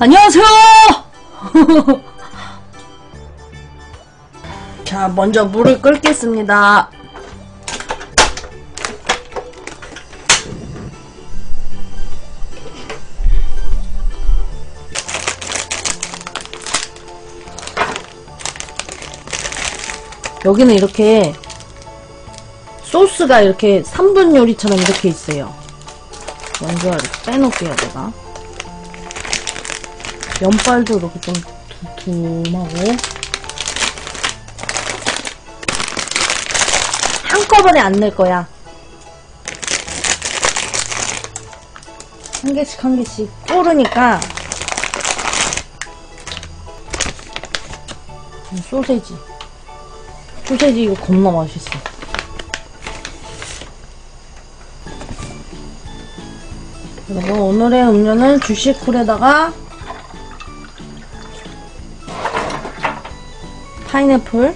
안녕하세요! 자, 먼저 물을 끓겠습니다. 여기는 이렇게 소스가 이렇게 3분 요리처럼 이렇게 있어요. 먼저 이렇게 빼놓을게요, 내가. 면발도 이렇게 좀 두툼하고. 한꺼번에 안 낼 거야. 한 개씩 한 개씩 뿌르니까 음, 소세지 소세지 이거 겁나 맛있어 그리고 오늘의 음료는 주시쿨에다가 파인애플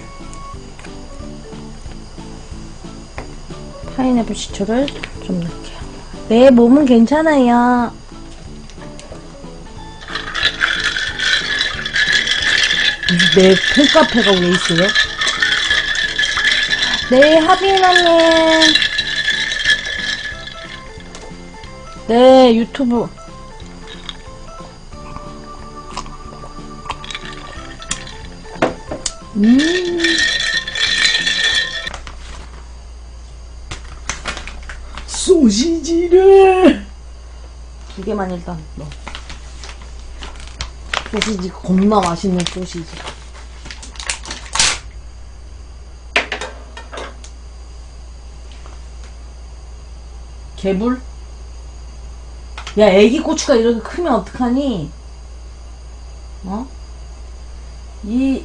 파인애플 시초를 좀 넣을게요 내 몸은 괜찮아요 내 팬카페가 왜 있어요? 네, 하빈아님. 네, 유튜브. 음. 소시지를 두 개만 일단 넣어. 소시지 겁나 맛있는 소시지. 개불? 야, 애기 고추가 이렇게 크면 어떡하니? 어? 이,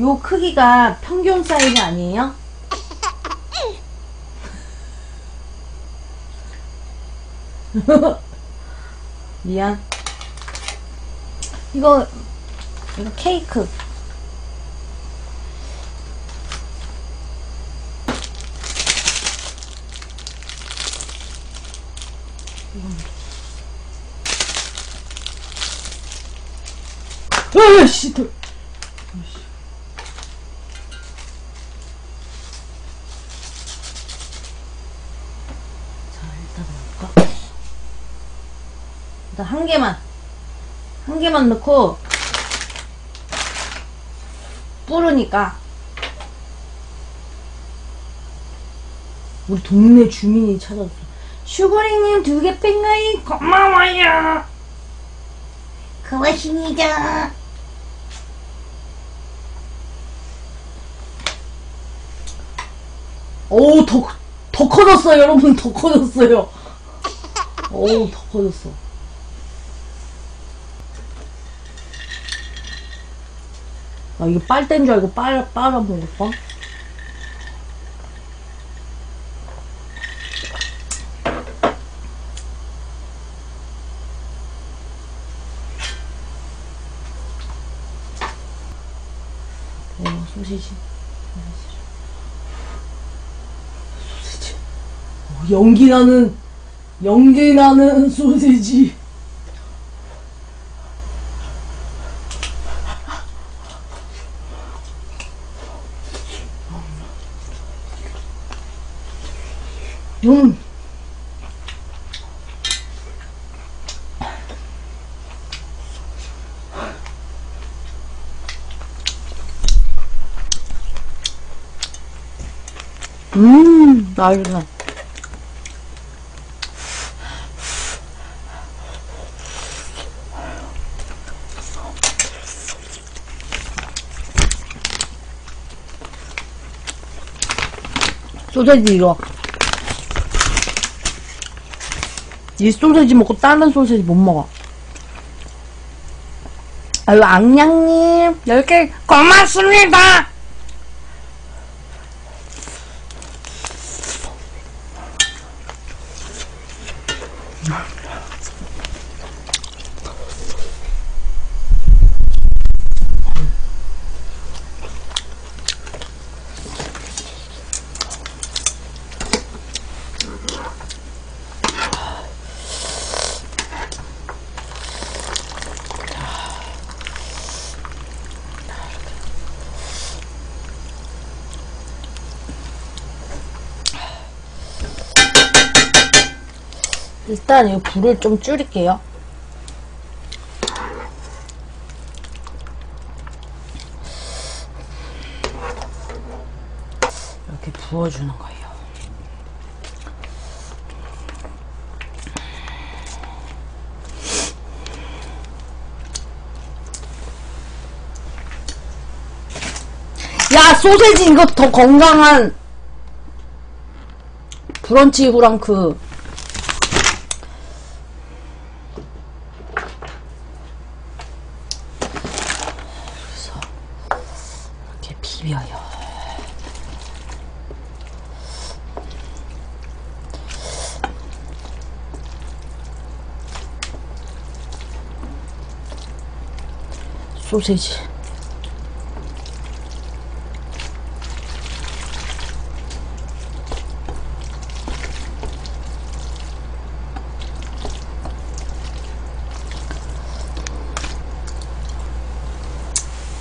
요 크기가 평균 사이즈 아니에요? 미안. 이거, 이거 케이크. 으이씨, 더. 자, 일단 넣을까? 일단 한 개만. 한 개만 넣고, 뿌르니까. 우리 동네 주민이 찾아왔어. 슈구리님 두 개 뺑가이 고마워요. 고맙습니다. 오, 더, 더 커졌어요, 여러분. 더 커졌어요. 오, 더 커졌어. 아, 이거 빨대인 줄 알고 빨, 빨아먹을까? 어, 소시지. 소시지. 어, 연기 나는, 연기 나는 소시지. 음. 음, 맛있네. 소세지 이거. 이 소세지 먹고 다른 소세지 못 먹어. 아유, 악냥님, 10개 고맙습니다! 일단 이 불을 좀 줄일게요. 이렇게 부어주는 거예요. 야, 소세지 이거 더 건강한 브런치 후랑크. 그래서 이렇게 비벼요. 소세지.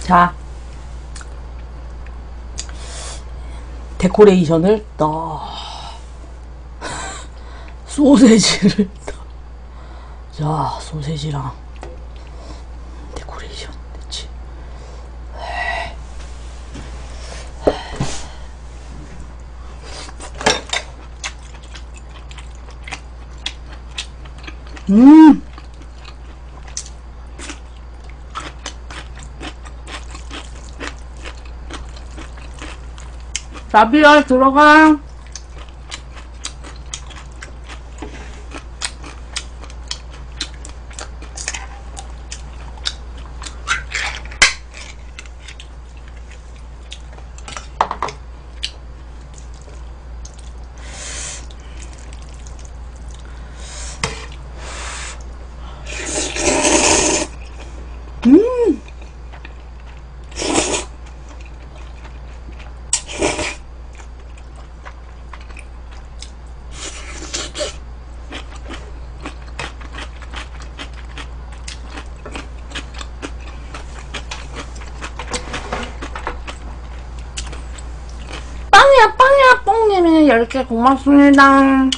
자, 데코레이션을 넣어. 소세지를 넣어. 자, 소세지랑 데코레이션 됐지. 음! 라비아 들어가. 빵이야, 빵이야, 뽕님 이 10개 고맙습니다.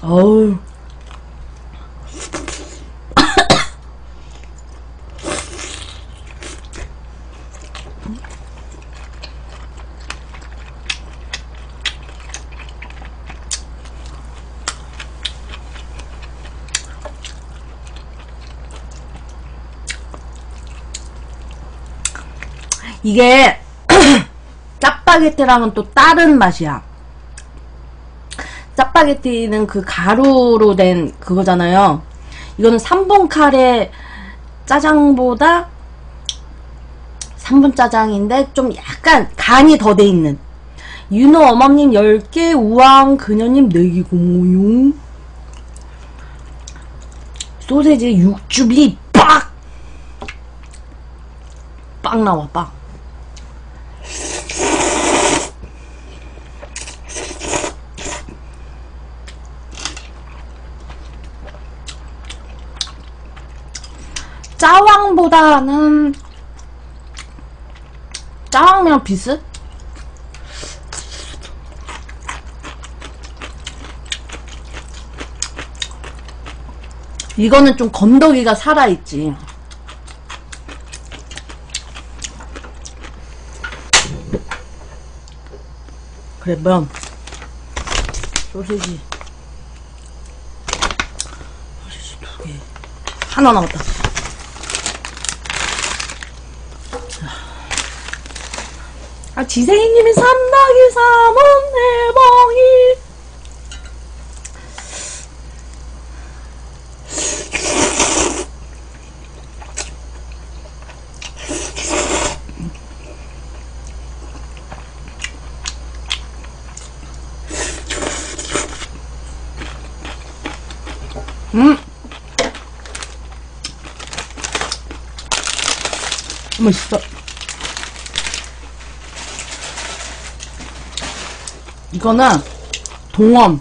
어우. 이게 짜파게티랑은 또 다른 맛이야. 짜파게티는 그 가루로 된 그거잖아요. 이거는 3분 카레 짜장보다 3분 짜장인데 좀 약간 간이 더 돼 있는. 윤호 어머님 10개, 우왕 그녀님 4개 고모용. 소세지 육즙이 빡! 빡 나와, 빡. 짜왕보다는 짜왕이랑 비슷? 이거는 좀 건더기가 살아있지. 그러면 소세지 소세지 두 개. 하나 남았다. 아, 지생이님이 삼나기 삼원 해방이. 음. 맛있어. 이거는 동원.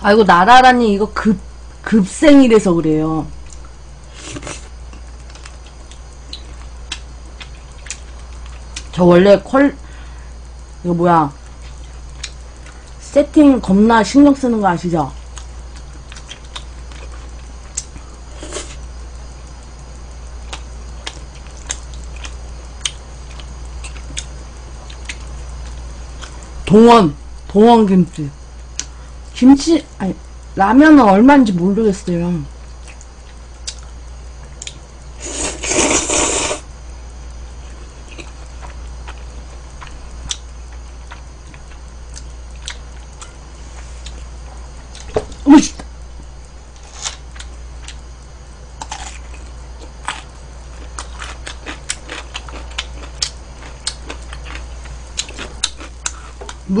아이고 나라라니 이거 급 급생이라서 그래요. 저 원래 퀄, 이거 뭐야. 세팅 겁나 신경 쓰는 거 아시죠? 동원, 동원 김치. 김치, 아니, 라면은 얼마인지 모르겠어요.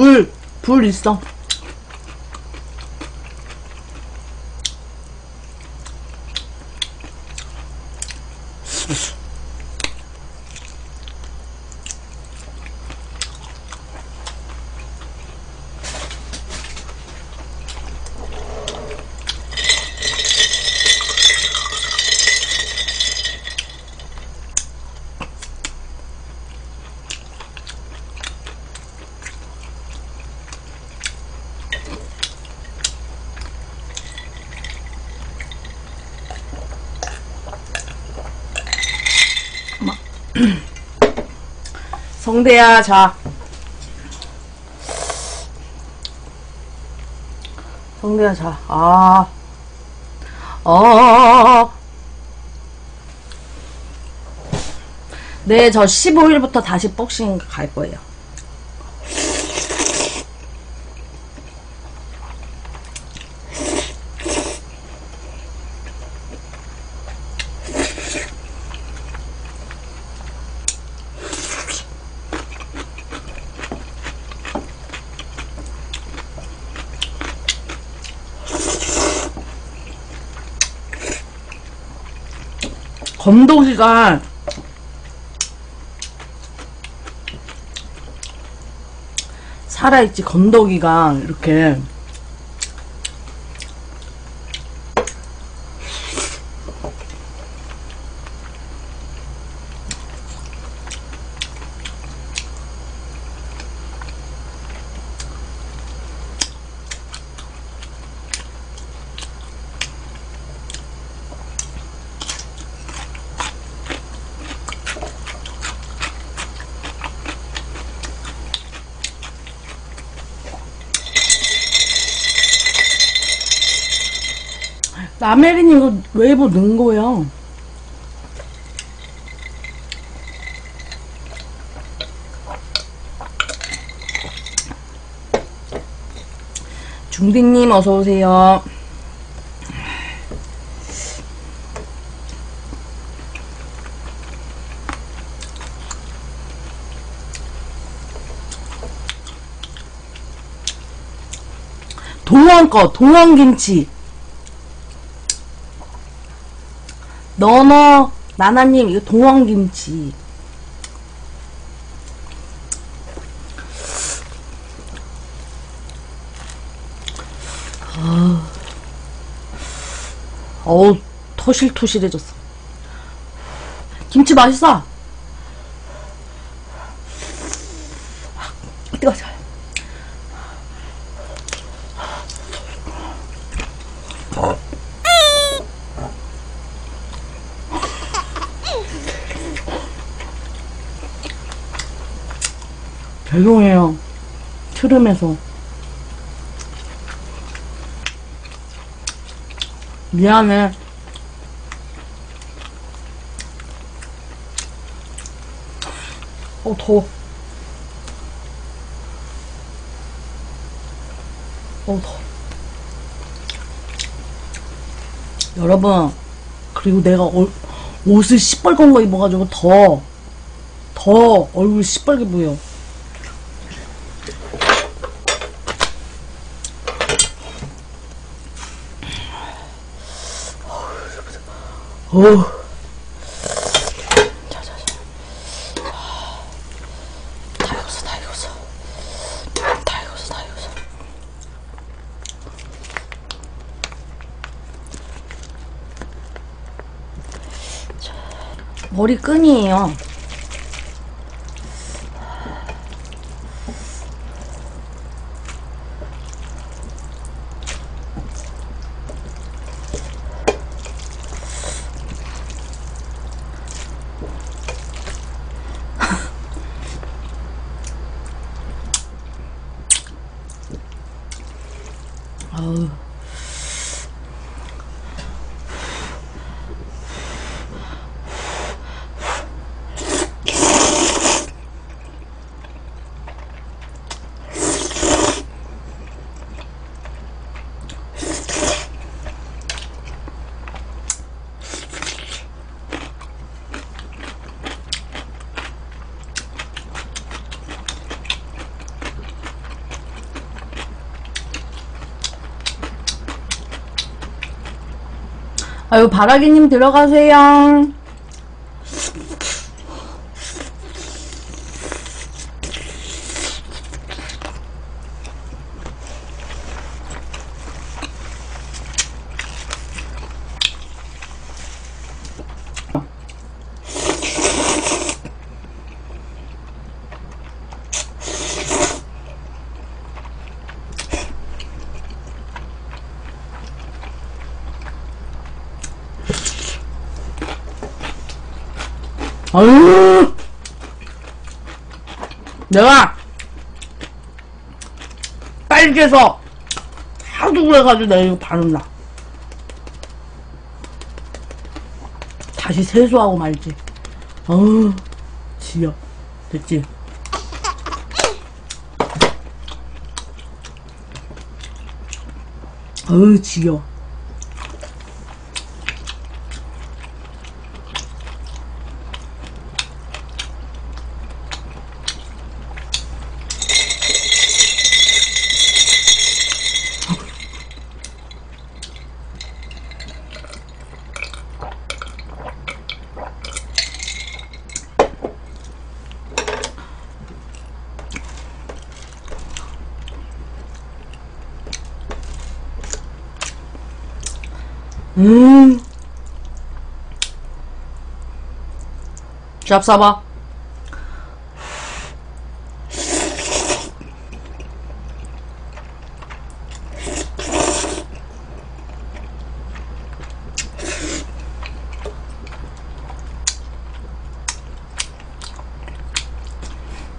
물, 불 있어. 성대야, 자. 성대야, 자. 아. 어. 네, 저 15일부터 다시 복싱 갈 거예요. 건더기가 살아있지 건더기가. 이렇게 라메린 이거 웨이브 넣은 거예요. 중디님 어서 오세요. 동원 거 동원 김치. 너너 나나님 이거 동원김치. 아. 어우 토실토실해졌어. 김치 맛있어 죄송해요. 트름해서. 미안해. 어, 더워. 어, 더워. 여러분, 그리고 내가 얼, 옷을 시뻘건 거 입어가지고 더, 더 얼굴 시뻘게 보여. 어. 머리끈이에요. 아유, 바라기님 들어가세요. 아유! 내가 빨개서 하도 그래가지고 내가 이거 바른다. 다시 세수하고 말지. 어우, 지겨. 됐지? 어우, 지겨. 음. 샵사바.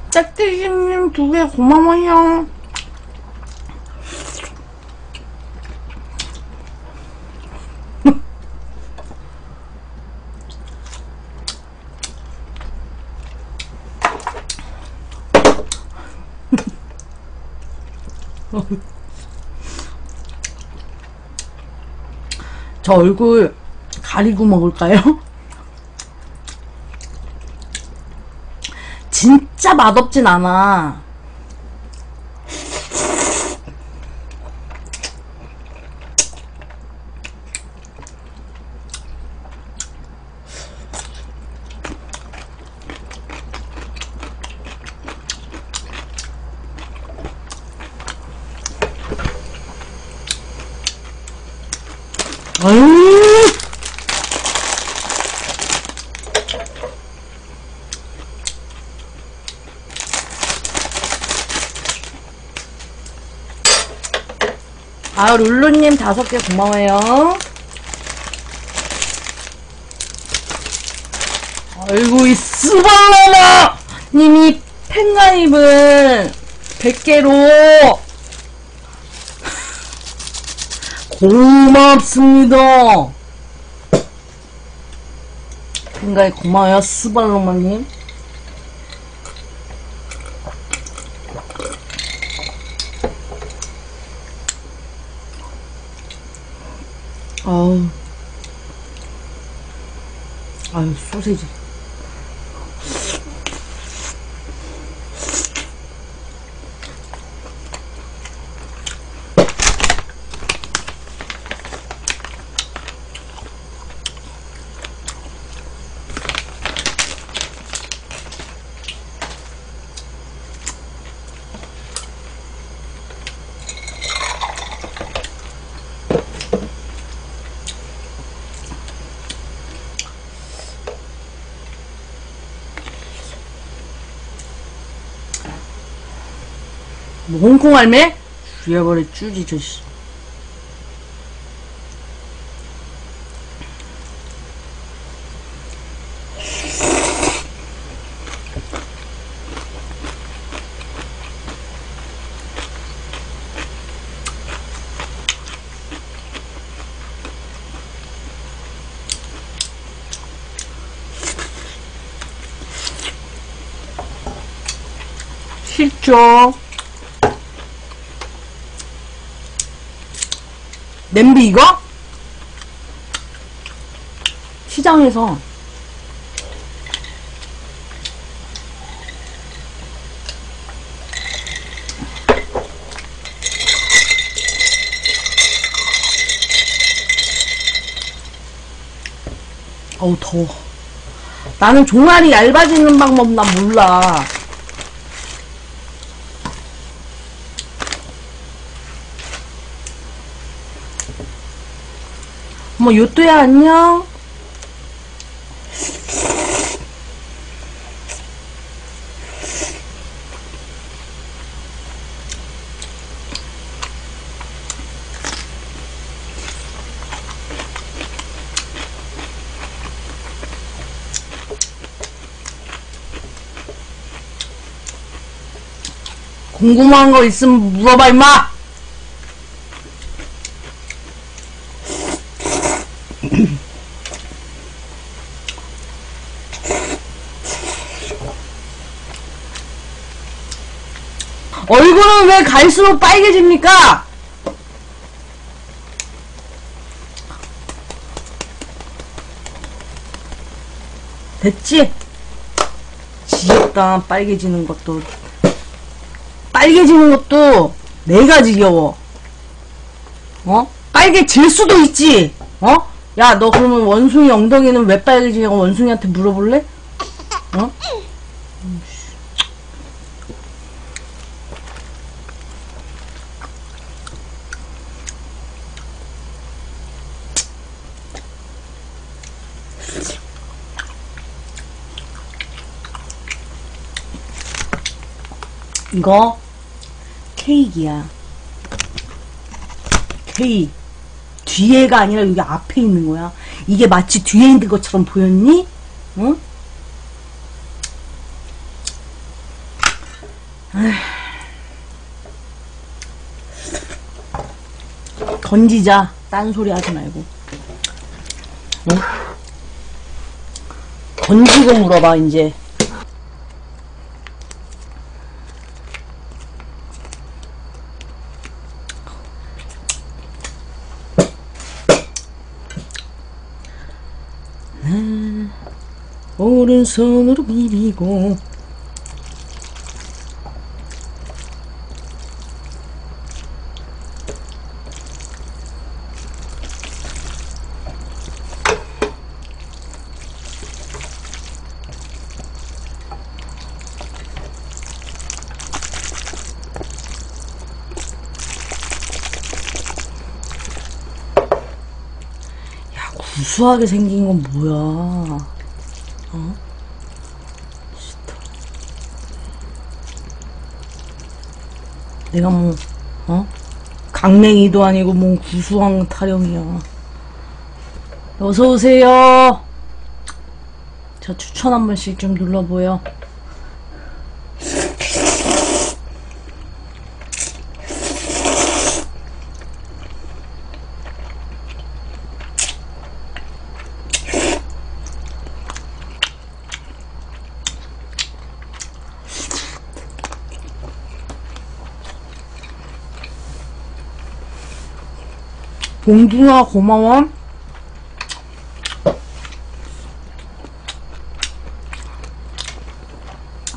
짝대기님 두 개 고마워요. 저 얼굴 가리고 먹을까요? 진짜 맛없진 않아. 아유! 아, 룰루님 다섯 개 고마워요. 아이고, 이 스발라마! 님이 팬가입은 100개로 고맙습니다. 팬가입 고마워요, 스발로마님. 아우. 아유, 소세지. 뭐 홍콩 할매? 죽여버려 쭈지 저 씨. 싫죠. 냄비 이거? 시장에서. 어우 더워. 나는 종아리 얇아지는 방법 난 몰라 어머 요또야 안녕. 궁금한 거 있으면 물어봐 임마 얼굴은 왜 갈수록 빨개집니까? 됐지? 지겹다 빨개지는 것도 빨개지는 것도 내가 지겨워 어? 빨개질 수도 있지 어? 야 너 그러면 원숭이 엉덩이는 왜 빨개지냐고 원숭이한테 물어볼래? 어? 이거 케이크야. 케이크. 뒤에가 아니라 여기 앞에 있는 거야. 이게 마치 뒤에 있는 것처럼 보였니? 응? 던지자. 딴소리 하지 말고. 응? 던지고 물어봐, 이제. 오른손으로 야 구수하게 생긴 건 뭐야 내가 뭐, 어? 강냉이도 아니고 뭔 구수한 타령이야. 어서오세요. 저 추천 한 번씩 좀 눌러보여. 봉둥아 고마워.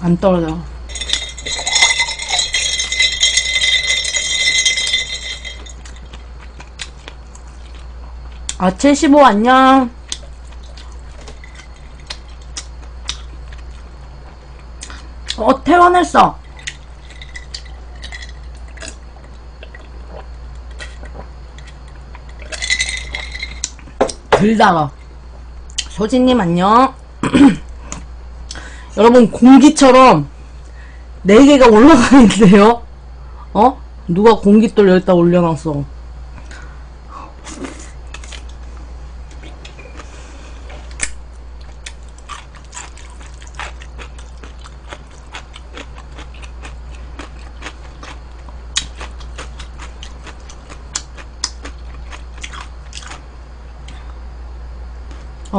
안 떨어져. 아, 75 안녕. 어, 퇴원했어. 들다가 소진님 안녕 여러분 공기처럼 4개가 올라가는데요 어? 누가 공깃돌 여기다 올려놨어.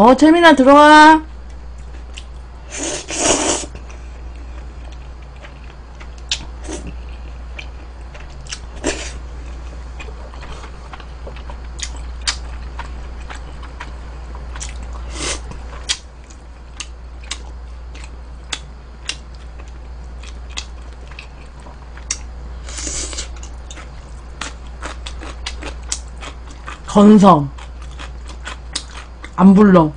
어, 재민아, 들어와. 건성. 안 불러.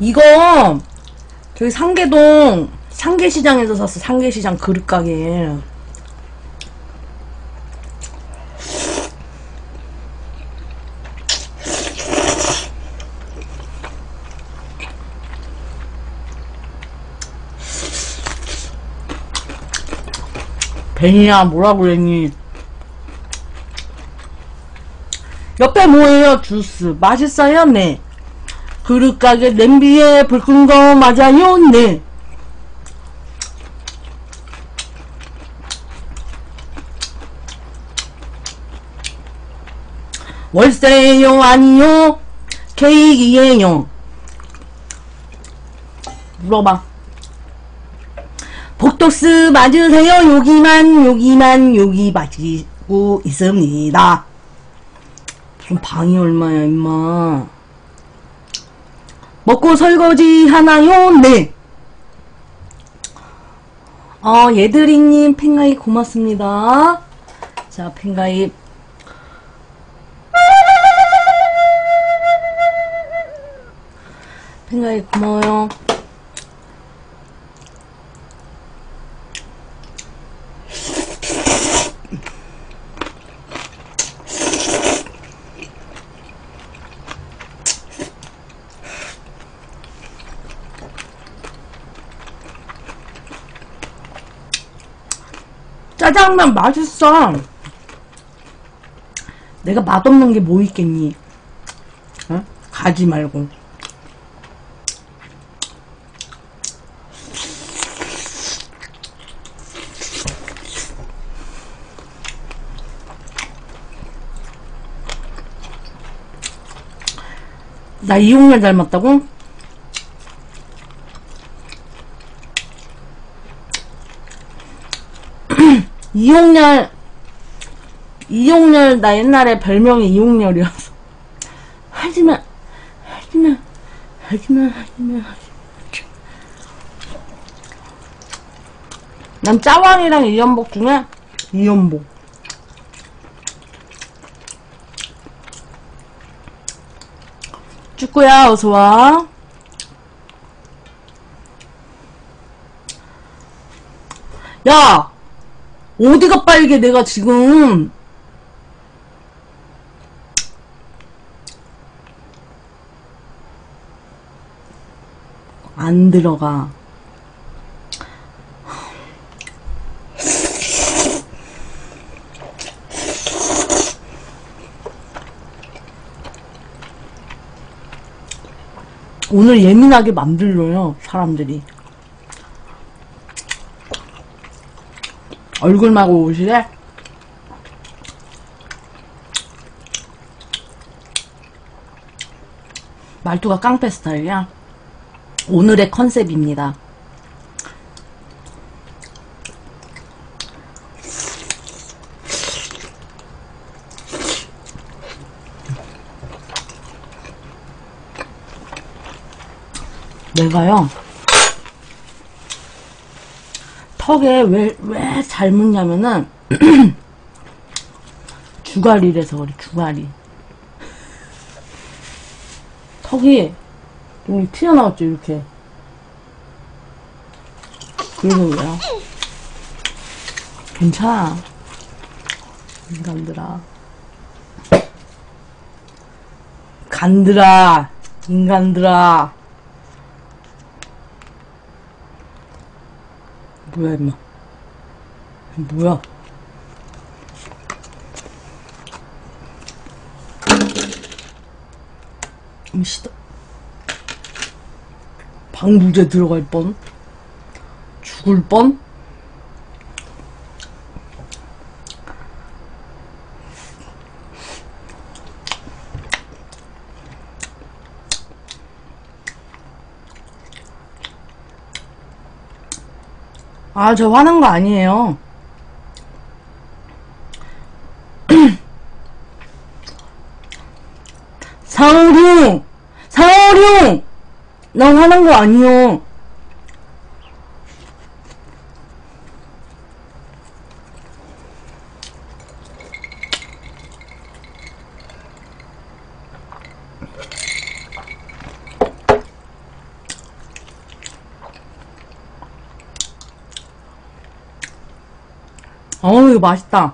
이거 저기 상계동 상계시장에서 샀어. 상계시장 그릇 가게. 벤이야 뭐라고 그랬니? 옆에 뭐예요? 주스 맛있어요? 네. 그릇 가게 냄비에 불 끈 거 맞아요? 네. 월세요? 아니요? 케이크예요? 물어봐. 복독스 맞으세요? 여기만, 여기만, 여기 맞고 있습니다. 무슨 방이 얼마야, 임마. 먹고 설거지 하나요? 네. 어, 예드리님 팬가입 고맙습니다. 자, 팬가입. 팬가입 고마워요. 짜장면 맛있어. 내가 맛없는 게 뭐 있겠니? 어? 가지 말고. 나 이용렬 닮았다고? 이용렬 이용렬 나 옛날에 별명이 이용렬이었어 하지마 하지마 하지마 하지마 하지마 난 짜왕이랑 이연복 중에 이연복. 축구야 어서와. 야 어디가 빨개 내가 지금? 안 들어가. 오늘 예민하게 만들려요 사람들이 얼굴만 오시래? 말투가 깡패 스타일이야. 오늘의 컨셉입니다. 내가요, 턱에 왜, 왜 잘 묻냐면은, 주가리래서 그래, 주가리. 턱이, 여기 튀어나왔죠, 이렇게. 그래서 그래요. 괜찮아. 인간들아. 간들아. 인간들아. 뭐야, 임마. 뭐야. 미시다. 방부제 들어갈 뻔. 죽을 뻔. 아, 저 화난 거 아니에요. 상호룡! 상호룡! 나 화난 거 아니요. 맛있다.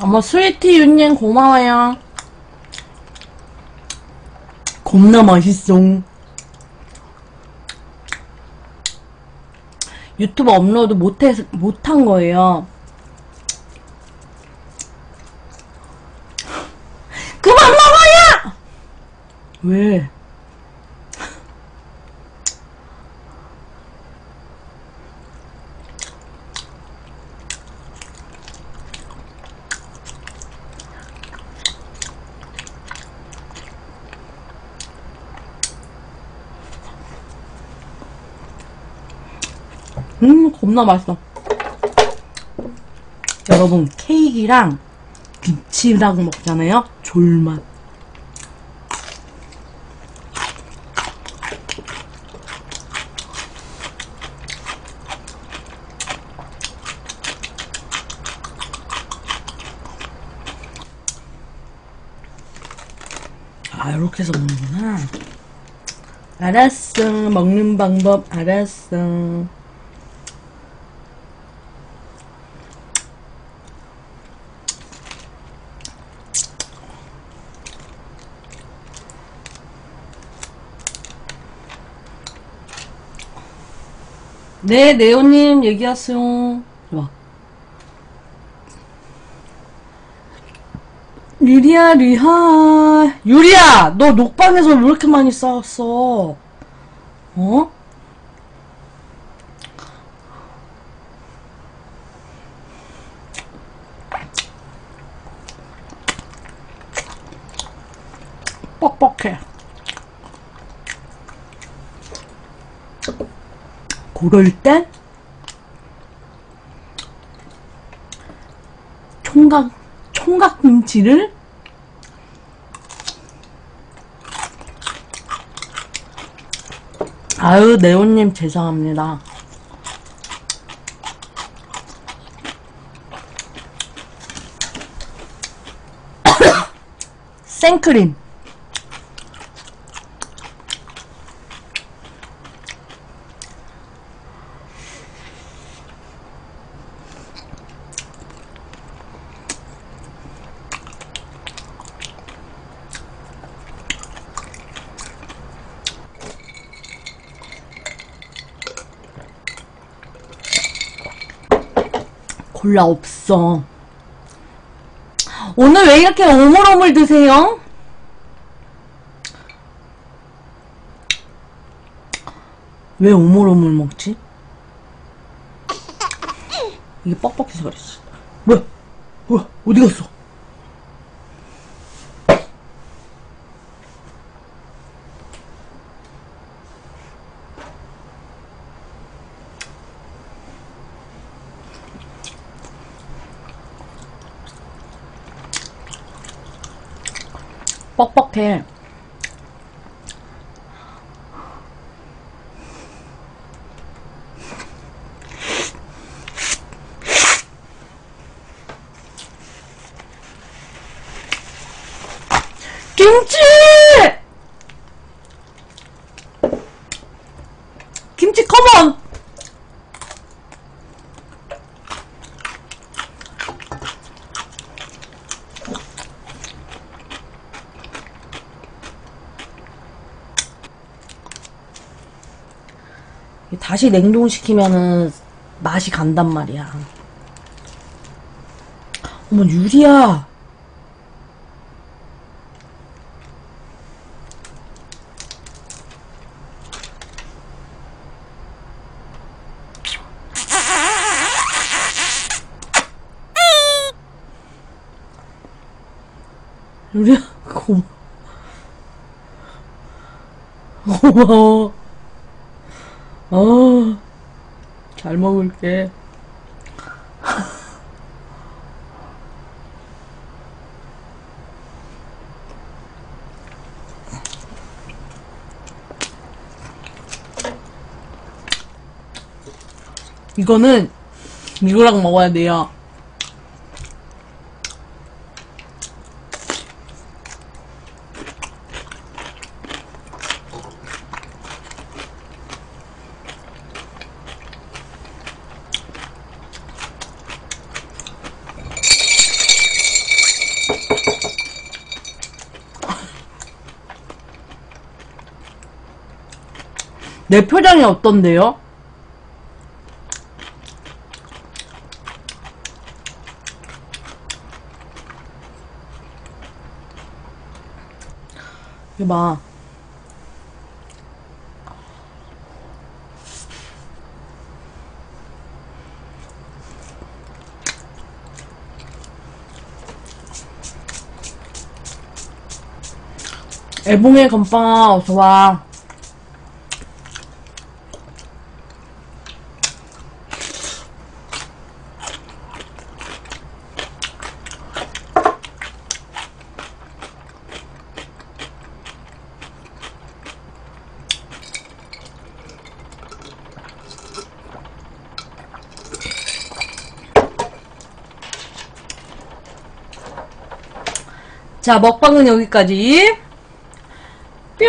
어머, 스위티 윤님 고마워요. 겁나 맛있어. 유튜브 업로드 못해, 못한 거예요. 그만 먹어요! 왜? 음, 겁나 맛있어. 여러분, 케이크랑 김치랑 먹잖아요? 졸맛. 해서 먹는구나. 알았어. 먹는 방법 알았어. 네, 네오님 얘기하세요. 와. 유리야, 리하. 유리야, 너 녹방에서 왜 이렇게 많이 싸웠어? 어? 뻑뻑해. 그럴 땐 총각 총각 김치를 아유 네오님 죄송합니다. 생크림 콜라 없어. 오늘 왜 이렇게 오물오물 드세요? 왜 오물오물 먹지? 이게 뻑뻑해서 그랬어. 뭐야? 뭐야? 어디 갔어? 뻑뻑해. 김치! 김치 컴온! 다시 냉동시키면은 맛이 간단 말이야. 어머, 유리야. 유리야, 고마워. 고마워. 어, 잘 먹을게. 이거는 이거랑 먹어야 돼요. 내 표정이 어떤데요? 이봐. 애봉의 건빵아, 어서와. 자, 먹방은 여기까지. 뿅!